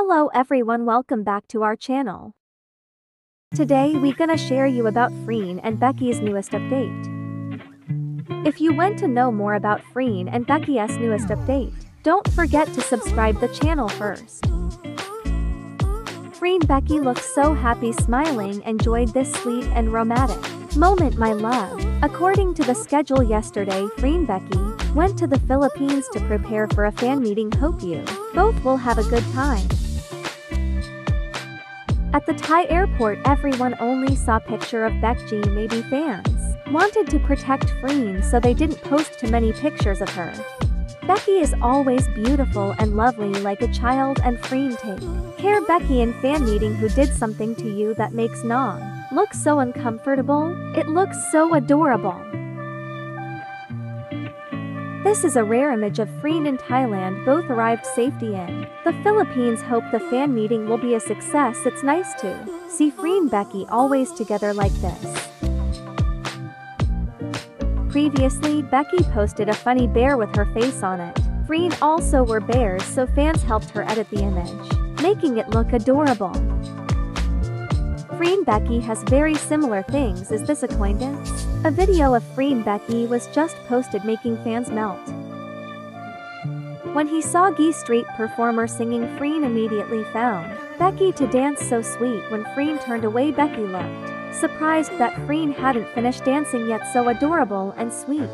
Hello everyone welcome back to our channel. Today mm-hmm. we gonna share you about Freen and Becky's newest update. If you want to know more about Freen and Becky's newest update, don't forget to subscribe the channel first. Freen Becky looks so happy smiling enjoyed this sweet and romantic moment my love. According to the schedule yesterday Freen Becky went to the Philippines to prepare for a fan meeting hope you both will have a good time. At the Thai airport everyone only saw picture of Becky maybe fans wanted to protect Freen so they didn't post too many pictures of her. Becky is always beautiful and lovely like a child and Freen take care Becky in fan meeting who did something to you that makes Nong look so uncomfortable, it looks so adorable. This is a rare image of Freen in Thailand both arrived safety in. The Philippines hope the fan meeting will be a success it's nice to see Freen Becky always together like this. Previously, Becky posted a funny bear with her face on it. Freen also were bears so fans helped her edit the image, making it look adorable. Freen Becky has very similar things is this acquaintance? A video of Freen Becky was just posted making fans melt. When he saw Gee Street performer singing Freen immediately found Becky to dance so sweet when Freen turned away Becky looked surprised that Freen hadn't finished dancing yet so adorable and sweet.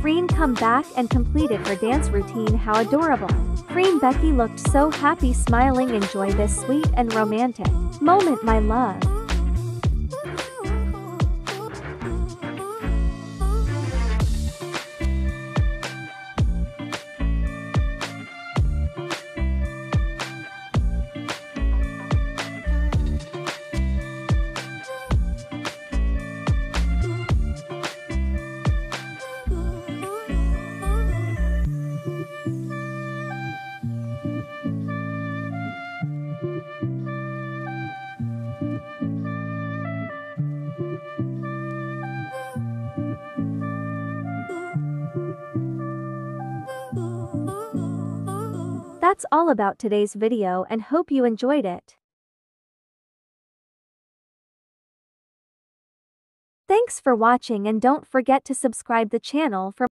Freen come back and completed her dance routine how adorable. Freen Becky looked so happy smiling enjoy this sweet and romantic moment my love. That's all about today's video and hope you enjoyed it. Thanks for watching and don't forget to subscribe the channel for